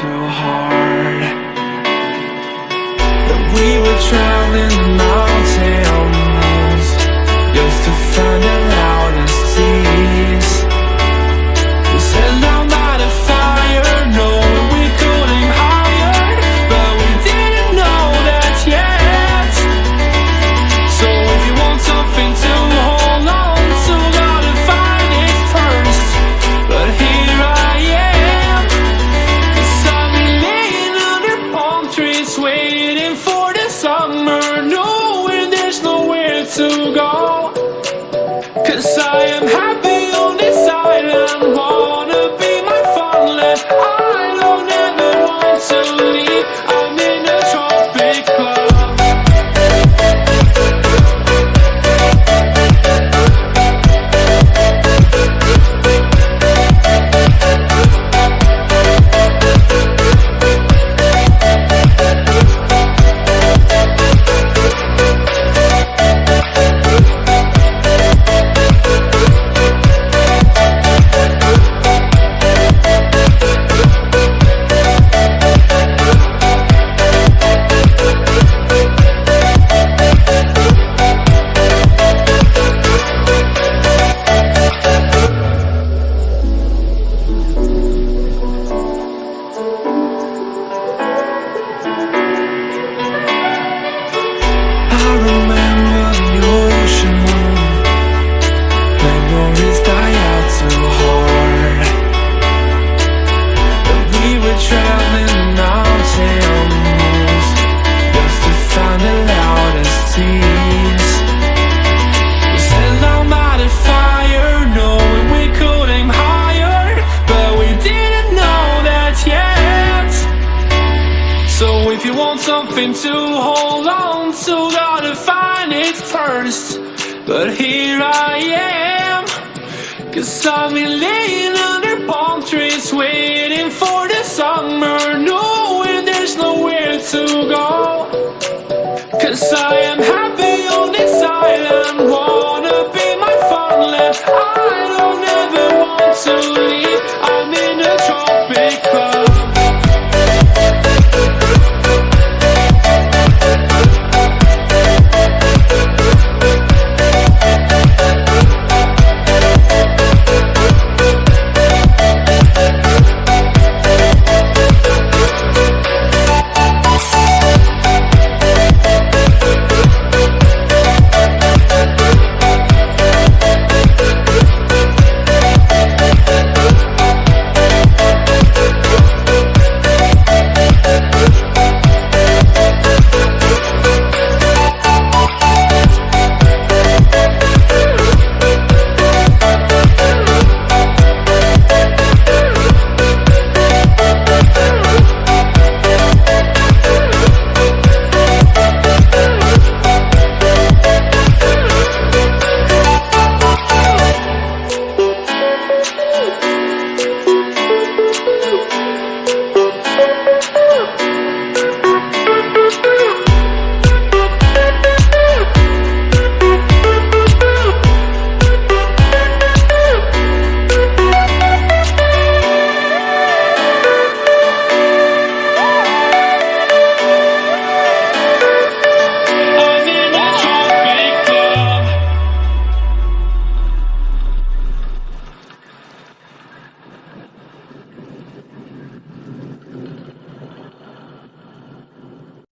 so hard That we were the. just waiting for the summer, knowing there's nowhere to go. Cause I am happy. I remember If you want something to hold on to, gotta find it first. But here I am, cause I've been laying under palm trees, waiting for the summer, knowing there's nowhere to go. Cause I am happy on this island, wanna be my fun land. I don't ever want to leave. I